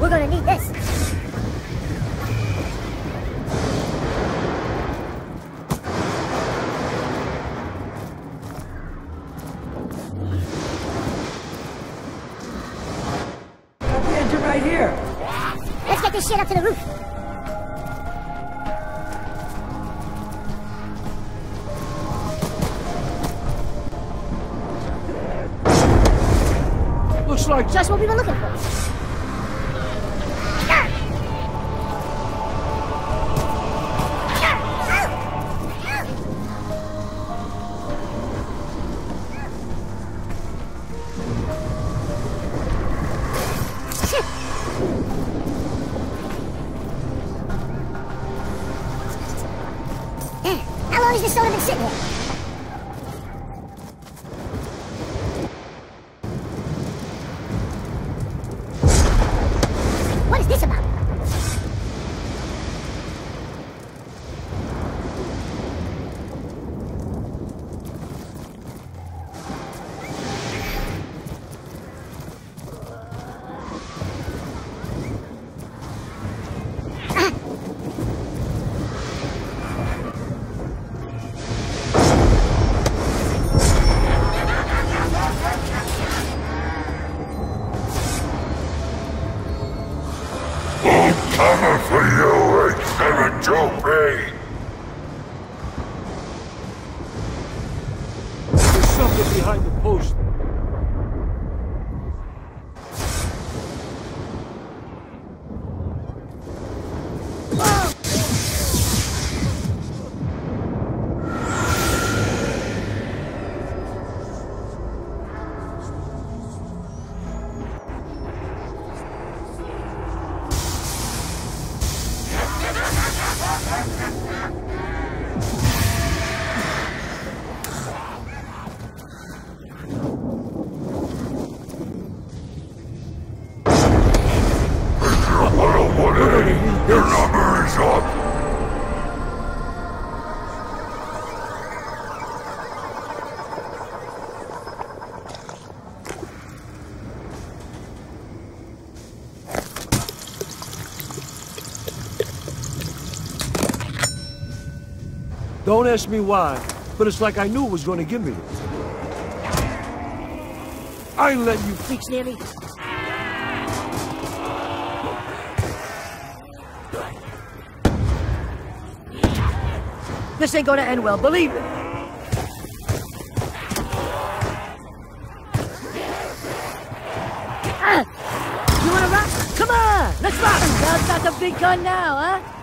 We're gonna need this. Engine right here. Let's get this shit up to the roof. Looks like Just what we were looking for. How long has this soda been sitting here? There's something behind the post. Your number is up. Don't ask me why, but it's like I knew it was going to give me it. I letting you near me. This ain't gonna end well, believe me. Ah! You wanna? Come on, let's rock! God's got the big gun now, huh?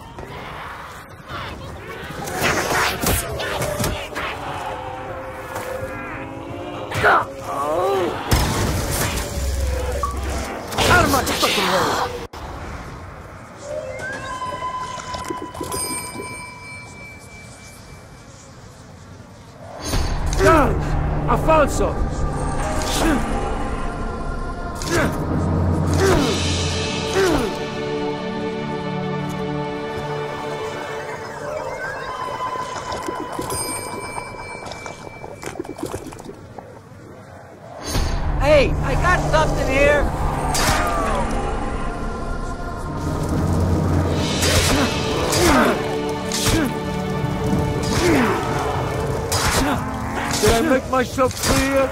Out of my fucking way! Guys, I found something. Hey, I got something here. Did I make myself clear?